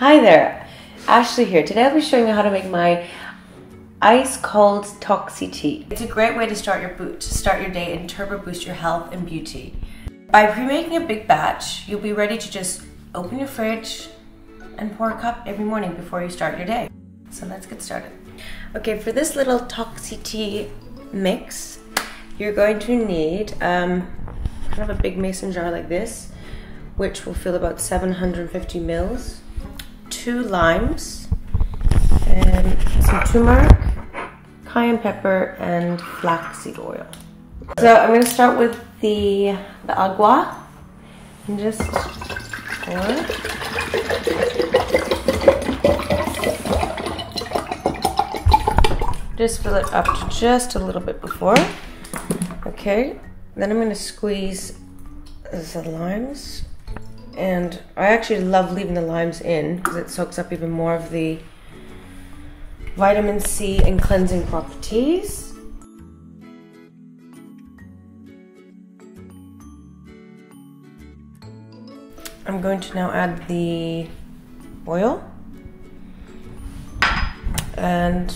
Hi there, Ashley here. Today I'll be showing you how to make my ice cold Toxi tea. It's a great way to start your boot, start your day and turbo boost your health and beauty. By pre-making a big batch, you'll be ready to just open your fridge and pour a cup every morning before you start your day. So let's get started. Okay, for this little Toxi tea mix, you're going to need um, kind of a big mason jar like this, which will fill about 750 mils, two limes, and some turmeric, cayenne pepper, and flaxseed oil. So I'm going to start with the, the agua, and just pour. Just fill it up to just a little bit before. Okay, then I'm going to squeeze the limes. And I actually love leaving the limes in because it soaks up even more of the vitamin C and cleansing properties. I'm going to now add the oil and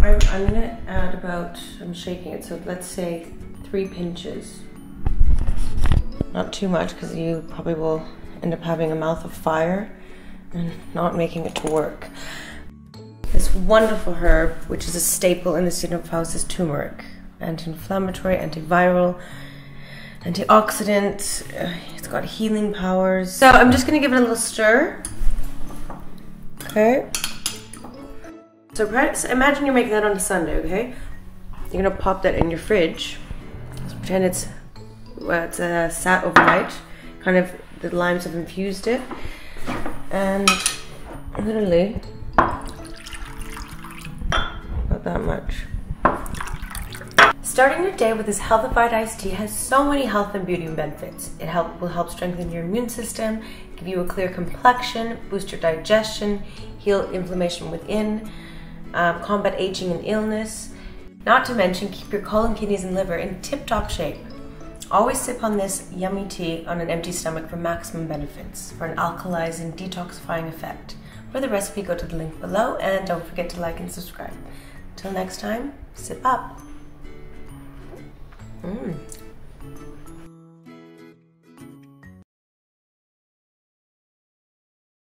I'm, I'm gonna add about, I'm shaking it, so let's say three pinches. Not too much because you probably will end up having a mouth of fire and not making it to work. This wonderful herb, which is a staple in the Siedentopf House, is turmeric. Anti-inflammatory, antiviral, antioxidant. Uh, it's got healing powers. So I'm just gonna give it a little stir. Okay. So imagine you're making that on a Sunday, okay? You're gonna pop that in your fridge. Let's pretend it's well, it's uh, sat overnight. Kind of the limes have infused it, and literally not that much. Starting your day with this healthified iced tea has so many health and beauty benefits. It help, will help strengthen your immune system, give you a clear complexion, boost your digestion, heal inflammation within, um, combat aging and illness, not to mention keep your colon, kidneys, and liver in tip-top shape. Always sip on this yummy tea on an empty stomach for maximum benefits, for an alkalizing, detoxifying effect. For the recipe, go to the link below and don't forget to like and subscribe. Till next time, sip up. Mmm.